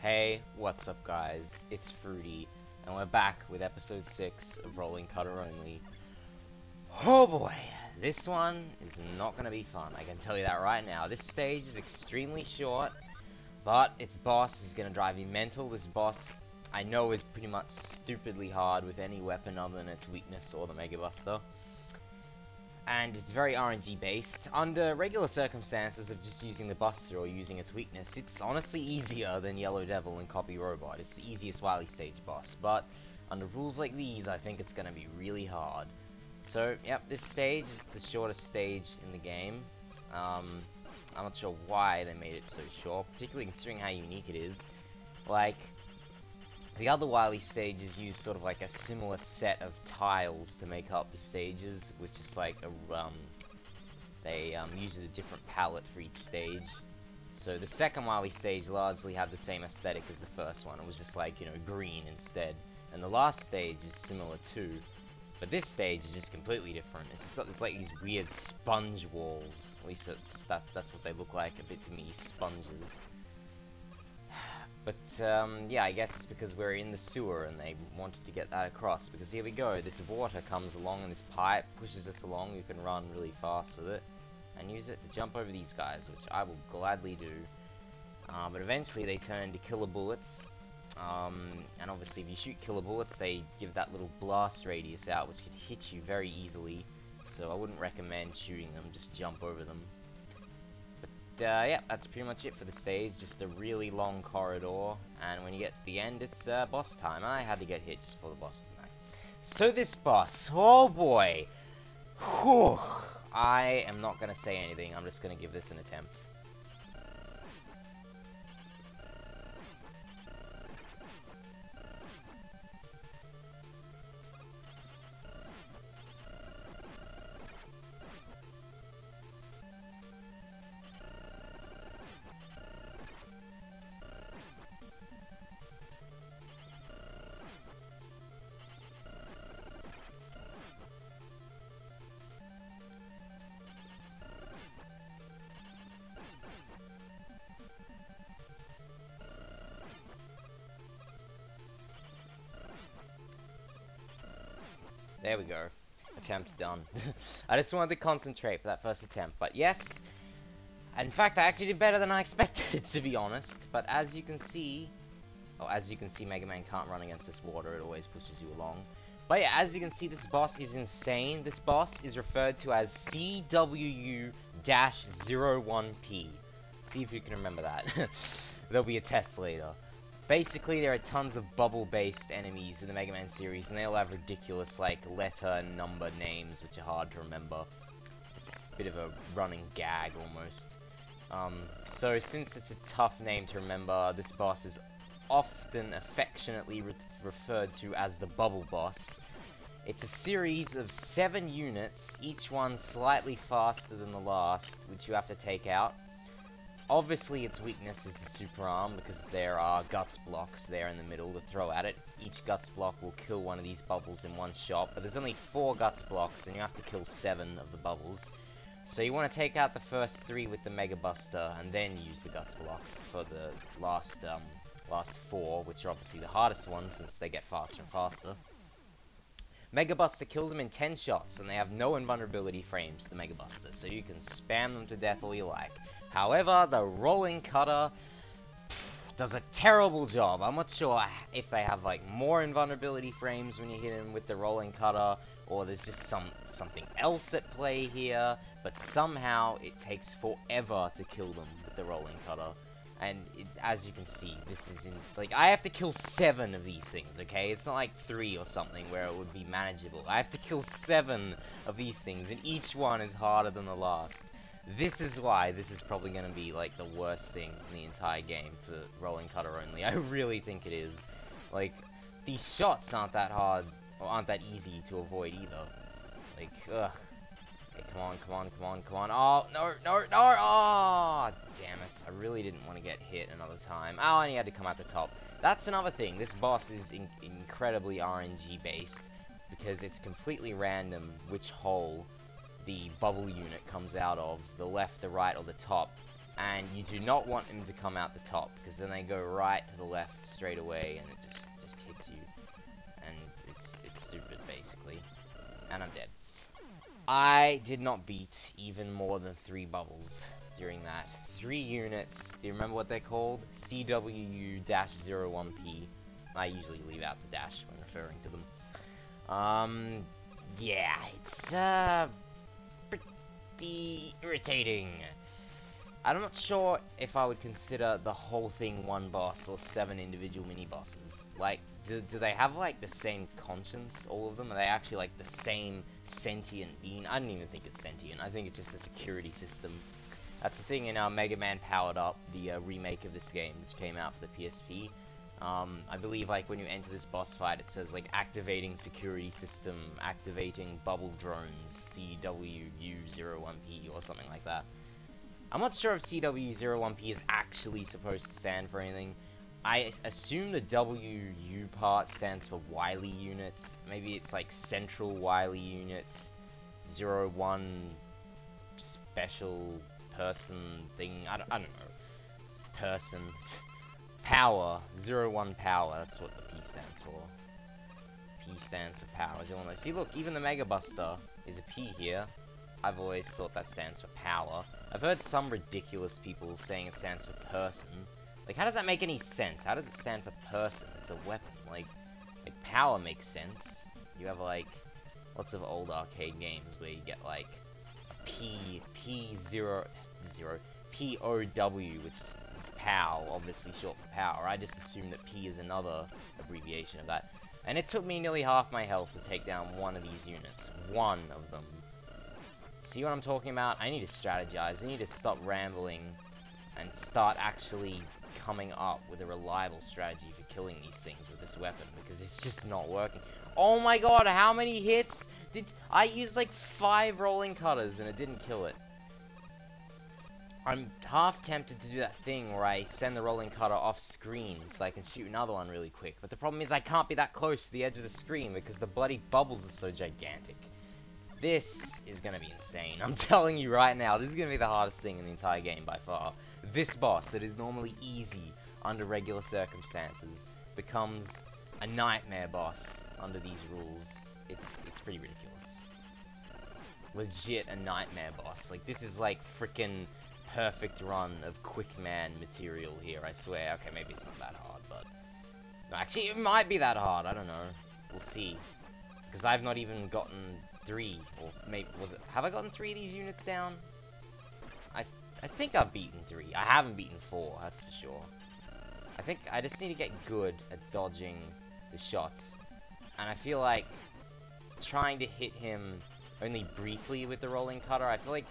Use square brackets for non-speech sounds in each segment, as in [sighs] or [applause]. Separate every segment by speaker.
Speaker 1: Hey, what's up guys? It's Fruity, and we're back with episode 6 of Rolling Cutter Only. Oh boy, this one is not going to be fun, I can tell you that right now. This stage is extremely short, but its boss is going to drive me mental. This boss, I know, is pretty much stupidly hard with any weapon other than its weakness or the Mega Buster and it's very RNG based. Under regular circumstances of just using the Buster or using its weakness, it's honestly easier than Yellow Devil and Copy Robot. It's the easiest Wily stage boss, but under rules like these, I think it's going to be really hard. So, yep, this stage is the shortest stage in the game. Um, I'm not sure why they made it so short, particularly considering how unique it is. Like, the other Wily stages use sort of like a similar set of tiles to make up the stages, which is like a, um, they um, use a different palette for each stage. So the second Wily stage largely had the same aesthetic as the first one. It was just like, you know, green instead. And the last stage is similar too. But this stage is just completely different. It's got this like these weird sponge walls. At least that's, that, that's what they look like a bit to me, sponges. But, um, yeah, I guess it's because we're in the sewer and they wanted to get that across. Because here we go, this water comes along and this pipe pushes us along. You can run really fast with it. And use it to jump over these guys, which I will gladly do. Uh, but eventually they turn to killer bullets. Um, and obviously if you shoot killer bullets, they give that little blast radius out, which can hit you very easily. So I wouldn't recommend shooting them, just jump over them uh, yeah, that's pretty much it for the stage. Just a really long corridor, and when you get to the end, it's uh, boss time. I had to get hit just for the boss tonight. So this boss, oh boy, Whew. I am not going to say anything. I'm just going to give this an attempt. There we go. Attempt done. [laughs] I just wanted to concentrate for that first attempt. But yes, in fact, I actually did better than I [laughs] expected, to be honest. But as you can see, oh, as you can see, Mega Man can't run against this water. It always pushes you along. But yeah, as you can see, this boss is insane. This boss is referred to as CW-01P. See if you can remember that. [laughs] There'll be a test later. Basically, there are tons of bubble-based enemies in the Mega Man series, and they all have ridiculous, like, letter and number names, which are hard to remember. It's a bit of a running gag, almost. Um, so, since it's a tough name to remember, this boss is often affectionately re referred to as the Bubble Boss. It's a series of seven units, each one slightly faster than the last, which you have to take out. Obviously, its weakness is the super arm, because there are guts blocks there in the middle to throw at it. Each guts block will kill one of these bubbles in one shot, but there's only four guts blocks, and you have to kill seven of the bubbles. So you want to take out the first three with the Mega Buster, and then use the guts blocks for the last, um, last four, which are obviously the hardest ones, since they get faster and faster. Mega Buster kills them in 10 shots, and they have no invulnerability frames, the Mega Buster, so you can spam them to death all you like. However, the rolling cutter does a terrible job. I'm not sure if they have like more invulnerability frames when you hit him with the rolling cutter, or there's just some something else at play here. But somehow it takes forever to kill them with the rolling cutter. And it, as you can see, this is in like I have to kill seven of these things. Okay, it's not like three or something where it would be manageable. I have to kill seven of these things, and each one is harder than the last. This is why this is probably going to be, like, the worst thing in the entire game for rolling cutter only. [laughs] I really think it is. Like, these shots aren't that hard, or aren't that easy to avoid either. Like, ugh. Okay, come on, come on, come on, come on. Oh, no, no, no, oh, damn it. I really didn't want to get hit another time. Oh, and he had to come out the top. That's another thing. This boss is in incredibly RNG based, because it's completely random which hole the bubble unit comes out of, the left, the right, or the top. and you do not want them to come out the top because then they go right to the left straight away and it just just hits you. And it's it's stupid basically. And I'm dead. I did not beat even more than three bubbles during that. Three units do you remember what they're called? CWU-01P I usually leave out the dash when referring to them. Um yeah it's uh pretty irritating I'm not sure if I would consider the whole thing one boss or seven individual mini bosses. Like, do, do they have like the same conscience, all of them? Are they actually like the same sentient being? I don't even think it's sentient. I think it's just a security system. That's the thing in uh, Mega Man Powered Up, the uh, remake of this game, which came out for the PSP. Um, I believe like when you enter this boss fight, it says like activating security system, activating bubble drones, CWU01P or something like that. I'm not sure if CWU01P is actually supposed to stand for anything. I assume the WU part stands for Wily Unit. Maybe it's like Central Wily Unit 01 Special Person thing. I don't, I don't know. Person. [laughs] Power. 01 Power. That's what the P stands for. P stands for power, as you all know. See, look, even the Mega Buster is a P here. I've always thought that stands for power. I've heard some ridiculous people saying it stands for person. Like, how does that make any sense? How does it stand for person? It's a weapon. Like, like power makes sense. You have, like, lots of old arcade games where you get, like, P, P0, zero, P-O-W, which POW, obviously short for power. I just assumed that P is another abbreviation of that. And it took me nearly half my health to take down one of these units. One of them. See what I'm talking about? I need to strategize. I need to stop rambling and start actually coming up with a reliable strategy for killing these things with this weapon because it's just not working. Oh my god, how many hits? Did I used like five rolling cutters and it didn't kill it. I'm half tempted to do that thing where I send the rolling cutter off screen so I can shoot another one really quick. But the problem is I can't be that close to the edge of the screen because the bloody bubbles are so gigantic. This is going to be insane. [laughs] I'm telling you right now, this is going to be the hardest thing in the entire game by far. This boss, that is normally easy under regular circumstances, becomes a nightmare boss under these rules. It's, it's pretty ridiculous. Legit a nightmare boss. Like, this is like freaking perfect run of Quick Man material here, I swear. Okay, maybe it's not that hard, but... Actually, it might be that hard, I don't know. We'll see. Because I've not even gotten three, or maybe, was it, have I gotten three of these units down? I, I think I've beaten three. I haven't beaten four, that's for sure. I think I just need to get good at dodging the shots. And I feel like trying to hit him only briefly with the rolling cutter, I feel like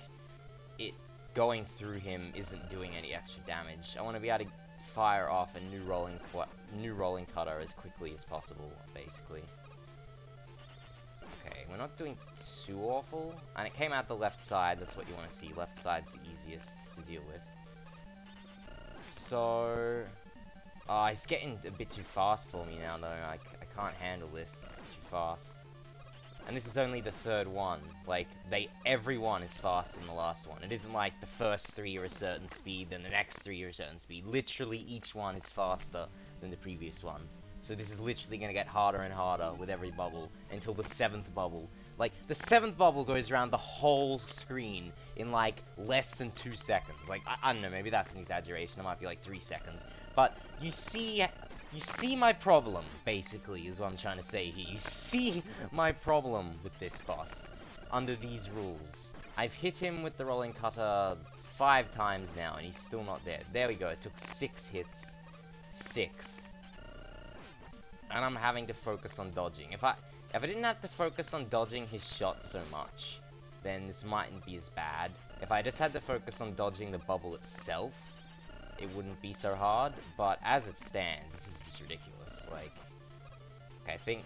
Speaker 1: it going through him isn't doing any extra damage. I want to be able to fire off a new rolling new rolling cutter as quickly as possible, basically. Okay, we're not doing too awful. And it came out the left side. That's what you want to see. Left side's the easiest to deal with. So... Oh, it's getting a bit too fast for me now, though. I, I can't handle this. It's too fast. And this is only the third one. Like, they everyone is faster than the last one. It isn't like the first three are a certain speed, then the next three are a certain speed. Literally, each one is faster than the previous one. So this is literally going to get harder and harder with every bubble until the seventh bubble. Like, the seventh bubble goes around the whole screen in, like, less than two seconds. Like, I, I don't know, maybe that's an exaggeration. It might be, like, three seconds. But you see... You see my problem, basically, is what I'm trying to say here. You see my problem with this boss under these rules. I've hit him with the rolling cutter five times now, and he's still not dead. There we go. It took six hits. Six and I'm having to focus on dodging. If I if I didn't have to focus on dodging his shot so much, then this mightn't be as bad. If I just had to focus on dodging the bubble itself, it wouldn't be so hard. But as it stands, this is just ridiculous. Like, okay, I think...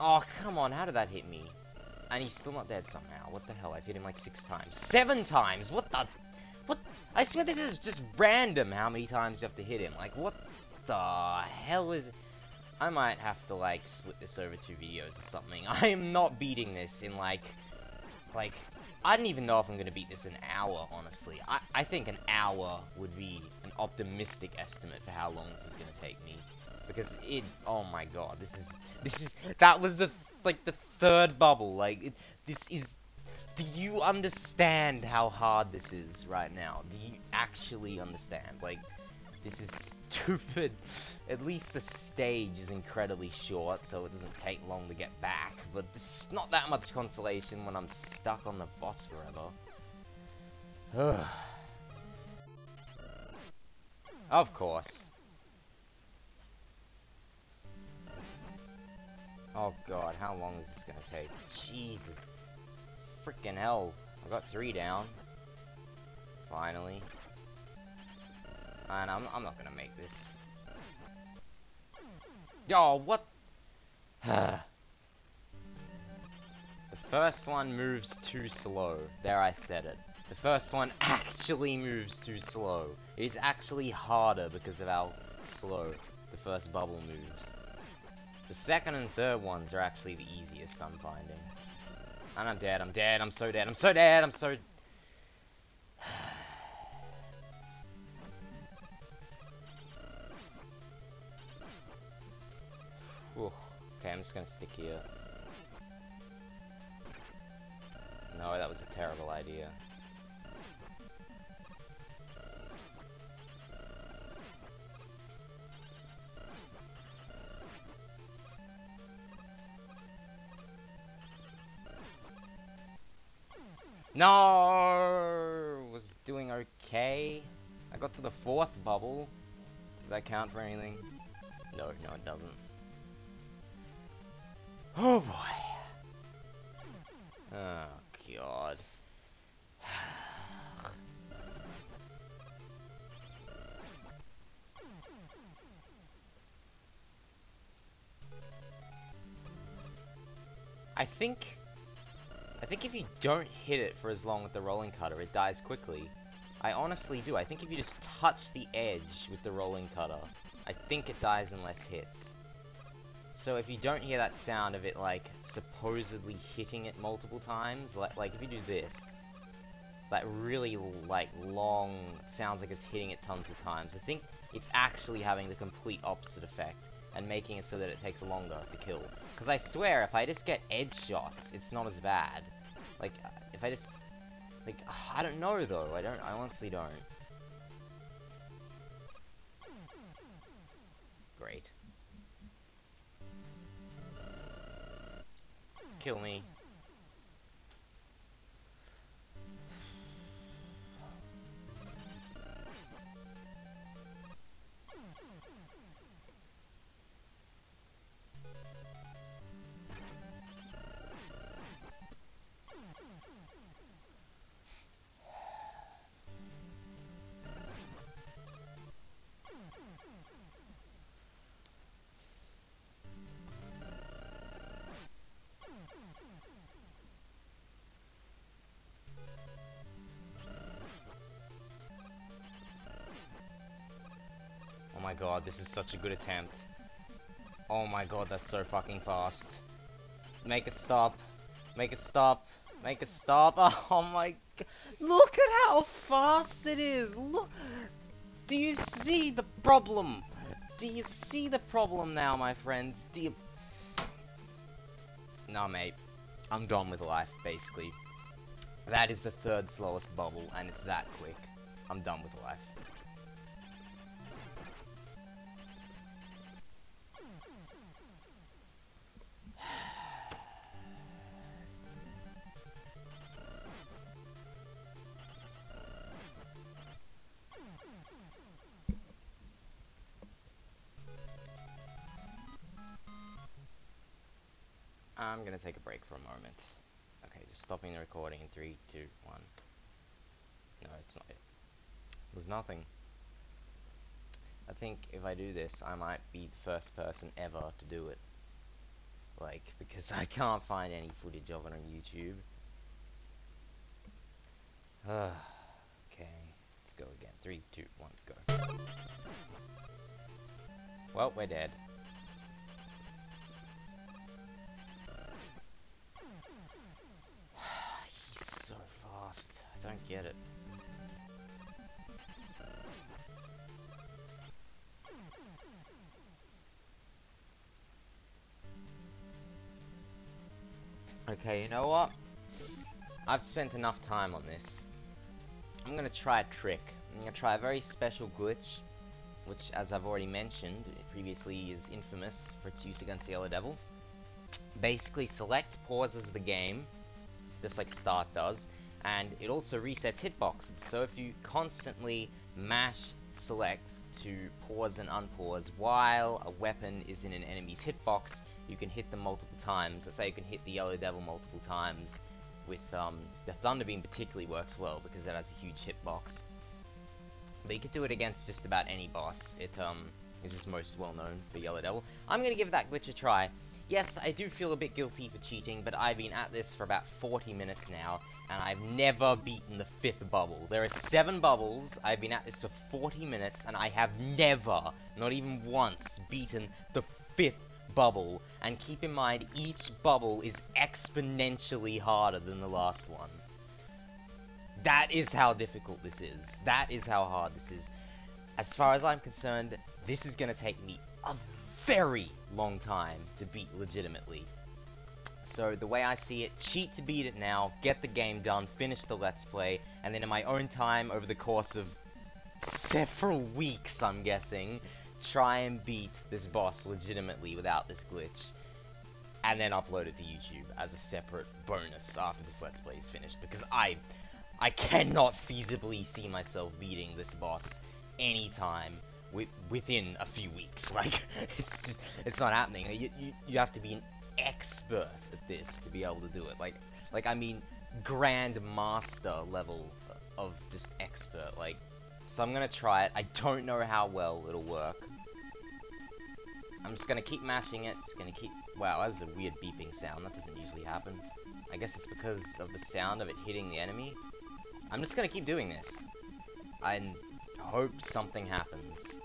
Speaker 1: Oh, come on, how did that hit me? And he's still not dead somehow. What the hell? I've hit him like six times. Seven times! What the... What? I swear this is just random how many times you have to hit him. Like, what the hell is... I might have to, like, split this over two videos or something. [laughs] I am not beating this in, like, like, I don't even know if I'm gonna beat this an hour, honestly. I, I think an hour would be an optimistic estimate for how long this is gonna take me. Because it, oh my god, this is, this is, that was the, like, the third bubble, like, it, this is, do you understand how hard this is right now? Do you actually understand? Like, this is stupid. At least the stage is incredibly short, so it doesn't take long to get back. But it's not that much consolation when I'm stuck on the boss forever. [sighs] of course. Oh god, how long is this gonna take? Jesus. Freaking hell. I got three down. Finally. And I'm, I'm not gonna make this. Yo, what? [sighs] the first one moves too slow. There, I said it. The first one [laughs] actually moves too slow. It is actually harder because of how slow the first bubble moves. The second and third ones are actually the easiest I'm finding. And I'm dead, I'm dead, I'm so dead, I'm so dead, I'm so... just gonna stick here. No, that was a terrible idea. No, was doing okay. I got to the fourth bubble. Does that count for anything? No, no it doesn't. Oh boy. Oh god. I think... I think if you don't hit it for as long with the rolling cutter, it dies quickly. I honestly do. I think if you just touch the edge with the rolling cutter, I think it dies in less hits. So if you don't hear that sound of it, like, supposedly hitting it multiple times, like, like if you do this, that really, like, long, sounds like it's hitting it tons of times, I think it's actually having the complete opposite effect, and making it so that it takes longer to kill. Because I swear, if I just get edge shots, it's not as bad. Like, if I just, like, I don't know, though, I don't, I honestly don't. Great. Kill me. My god, this is such a good attempt. Oh my god, that's so fucking fast. Make it stop. Make it stop. Make it stop. [laughs] Oh my god. Look at how fast it is. Look. Do you see the problem? Do you see the problem now, my friends? Do you... Nah, mate. I'm done with life, basically. That is the third slowest bubble, and it's that quick. I'm done with life. I'm gonna take a break for a moment. Okay, just stopping the recording in three, two, one. No, it's not it. There's nothing. I think if I do this, I might be the first person ever to do it. Like, [laughs] because I can't find any footage of it on YouTube. [sighs] okay, let's go again. Three, two, one, go. Well, we're dead. Get it. Okay, you know what? I've spent enough time on this. I'm gonna try a trick. I'm gonna try a very special glitch, which, as I've already mentioned previously, is infamous for its use against the Yellow Devil. Basically, select pauses the game, just like start does, and it also resets hitboxes. So if you constantly mash select to pause and unpause while a weapon is in an enemy's hitbox, you can hit them multiple times. Let's say you can hit the Yellow Devil multiple times. With um, the Thunder Beam particularly works well because it has a huge hitbox. But you can do it against just about any boss. It um, is just most well known for Yellow Devil. I'm going to give that glitch a try. Yes, I do feel a bit guilty for cheating, but I've been at this for about 40 minutes now, and I've never beaten the fifth bubble. There are seven bubbles, I've been at this for 40 minutes, and I have never, not even once, beaten the fifth bubble. And keep in mind, each bubble is exponentially harder than the last one. That is how difficult this is. That is how hard this is. As far as I'm concerned, this is going to take me a very long time to beat legitimately. So the way I see it, cheat to beat it now, get the game done, finish the Let's Play, and then in my own time, over the course of several weeks, I'm guessing, try and beat this boss legitimately without this glitch. And then upload it to YouTube as a separate bonus after this Let's Play is finished, because I... I cannot feasibly see myself beating this boss anytime within a few weeks. [laughs] Like, it's just, it's not happening. You, you, you have to be an expert at this to be able to do it. Like, like I mean, grandmaster level of just expert. Like, so I'm gonna try it. I don't know how well it'll work. I'm just gonna keep mashing it. It's gonna keep. Wow, that's a weird beeping sound. That doesn't usually happen. I guess it's because of the sound of it hitting the enemy. I'm just gonna keep doing this. I hope something happens.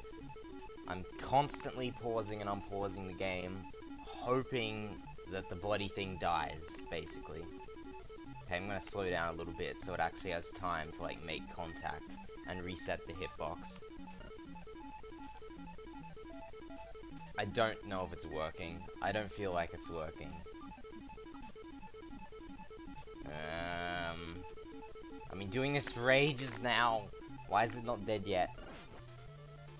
Speaker 1: I'm constantly pausing and unpausing the game, hoping that the bloody thing dies, basically. Okay, I'm gonna slow down a little bit so it actually has time to, like, make contact and reset the hitbox. I don't know if it's working. I don't feel like it's working. Um, I mean, doing this for ages now. Why is it not dead yet?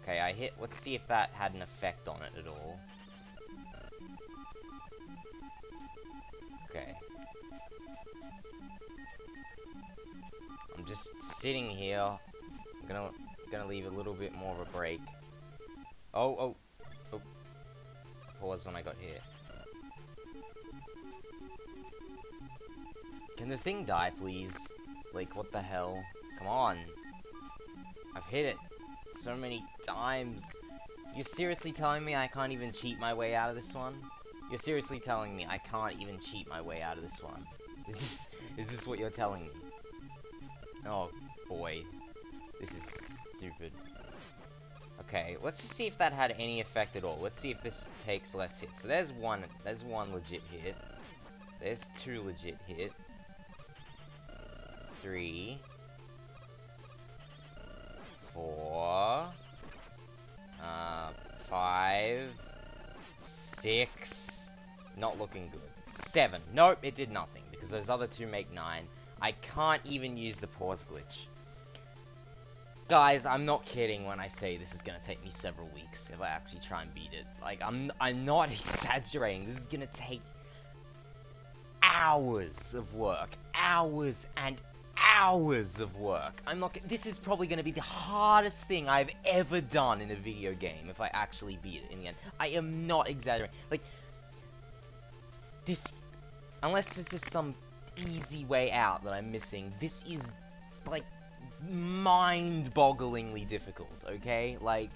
Speaker 1: Okay, I hit... Let's see if that had an effect on it at all. Okay. I'm just sitting here. I'm gonna gonna leave a little bit more of a break. Oh, oh, oh. Pause when I got hit. Can the thing die, please? Like, what the hell? Come on. I've hit it so many times. You're seriously telling me I can't even cheat my way out of this one? You're seriously telling me I can't even cheat my way out of this one? Is this, is this what you're telling me? Oh, boy. This is stupid. Okay, let's just see if that had any effect at all. Let's see if this takes less hits. So there's one, there's one legit hit. There's two legit hit. Three four, uh, five, six, not looking good. Seven. Nope, it did nothing, because those other two make nine. I can't even use the pause glitch. Guys, I'm not kidding when I say this is gonna take me several weeks if I actually try and beat it. Like, I'm, I'm not [laughs] exaggerating. This is gonna take hours of work. Hours and hours of work. I'm not. This is probably going to be the hardest thing I've ever done in a video game if I actually beat it in the end. I am not exaggerating. Like this, unless there's just some easy way out that I'm missing. This is like mind-bogglingly difficult. Okay, like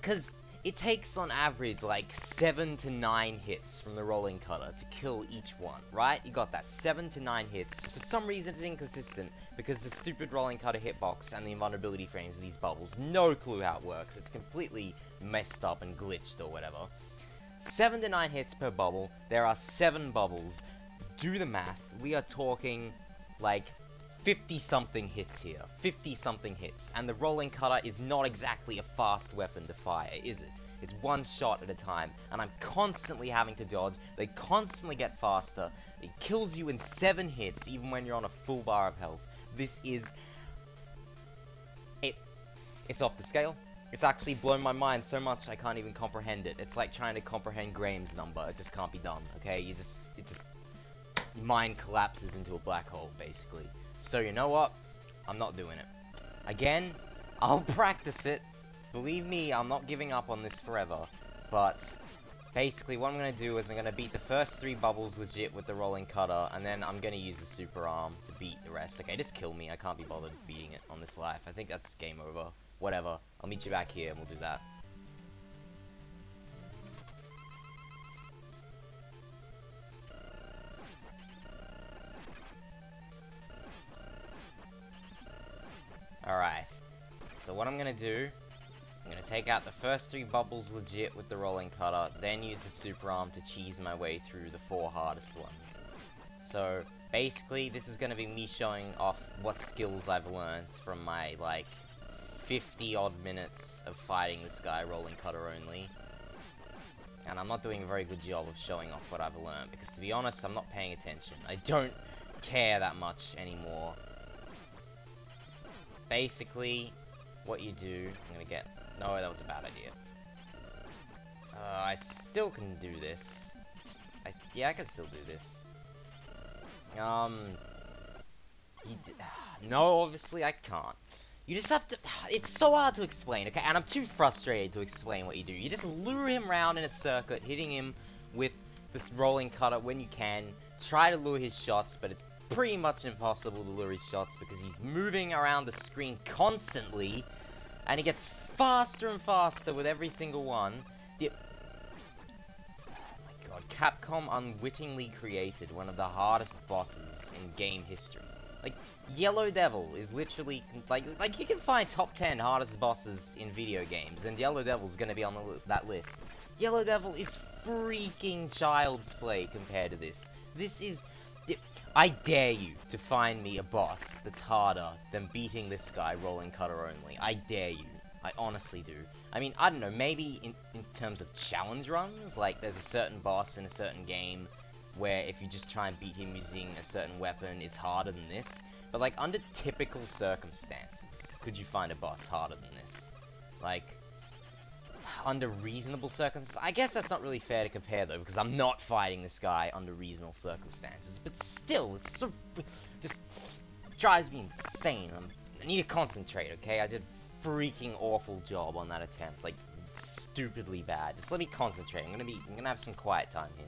Speaker 1: because it takes on average like 7 to 9 hits from the rolling cutter to kill each one, right? You got that, 7 to 9 hits. For some reason it's inconsistent, because the stupid rolling cutter hitbox and the invulnerability frames of these bubbles, no clue how it works. It's completely messed up and glitched or whatever. 7 to 9 hits per bubble, there are 7 bubbles. Do the math, we are talking like 50 something hits here. 50 something hits. And the rolling cutter is not exactly a fast weapon to fire, is it? It's one shot at a time. And I'm constantly having to dodge. They constantly get faster. It kills you in 7 hits, even when you're on a full bar of health. This is... It... It's off the scale. It's actually blown my mind so much I can't even comprehend it. It's like trying to comprehend Graham's number. It just can't be done, okay? You just... It just... Your mind collapses into a black hole, basically. So you know what? I'm not doing it. Again, [laughs] I'll practice it. Believe me, I'm not giving up on this forever. But basically what I'm going to do is I'm going to beat the first three bubbles legit with the rolling cutter, and then I'm going to use the super arm to beat the rest. Okay, just kill me. I can't be bothered beating it on this life. I think that's game over. Whatever. I'll meet you back here and we'll do that. What I'm gonna do, I'm gonna take out the first three bubbles legit with the rolling cutter, then use the super arm to cheese my way through the four hardest ones. So, basically, this is gonna be me showing off what skills I've learned from my, like, 50 odd minutes of fighting this guy rolling cutter only. And I'm not doing a very good job of showing off what I've learned, because to be honest, I'm not paying attention. I don't care that much anymore basically, what you do, I'm gonna get, no, that was a bad idea. Uh, I still can do this. I, yeah, I can still do this. Um, [sighs] no, obviously I can't. You just have to, [sighs] it's so hard to explain, okay, and I'm too frustrated to explain what you do. You just lure him around in a circuit, hitting him with this rolling cutter when you can, try to lure his shots, but it's pretty much impossible to lure his shots because he's moving around the screen constantly, and he gets faster and faster with every single one. The oh my god, Capcom unwittingly created one of the hardest bosses in game history. Like, Yellow Devil is literally, like, like you can find top 10 hardest bosses in video games, and Yellow Devil's gonna be on the, that list. Yellow Devil is freaking child's play compared to this. This is I dare you to find me a boss that's harder than beating this guy rolling cutter only. I dare you. I honestly do. I mean, I don't know, maybe in, in terms of challenge runs, like there's a certain boss in a certain game where if you just try and beat him using a certain weapon, it's harder than this. But like, under typical circumstances, could you find a boss harder than this? Like, under reasonable circumstances. I guess that's not really fair to compare though, because I'm not fighting this guy under reasonable circumstances. But still, it's so just drives me insane. I'm, I need to concentrate. Okay, I did freaking awful job on that attempt, like stupidly bad. Just let me concentrate. I'm gonna be. I'm gonna have some quiet time here.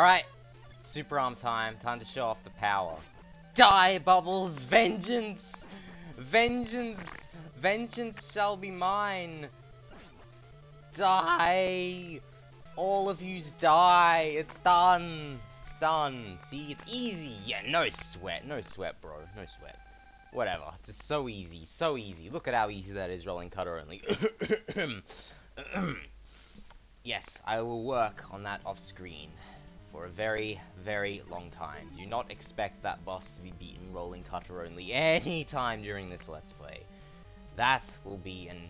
Speaker 1: Alright, super arm time. Time to show off the power. Die, Bubbles! Vengeance! Vengeance! Vengeance shall be mine! Die! All of yous die! It's done! It's done! See, it's easy! Yeah, no sweat. No sweat, bro. No sweat. Whatever. it's Just so easy. So easy. Look at how easy that is rolling cutter only. [coughs] [coughs] [coughs] yes, I will work on that off screen for a very, very long time. Do not expect that boss to be beaten rolling cutter only any time during this Let's Play. That will be an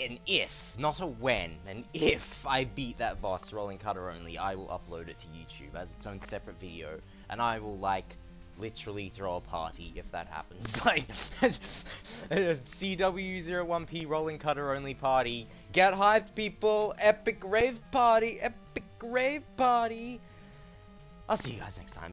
Speaker 1: an if, not a when, an if I beat that boss rolling cutter only, I will upload it to YouTube as its own separate video, and I will, like, literally throw a party if that happens. [laughs] Like, [laughs] CW01P rolling cutter only party. Get hyped, people! Epic rave party! Epic rave party! I'll see you guys next time.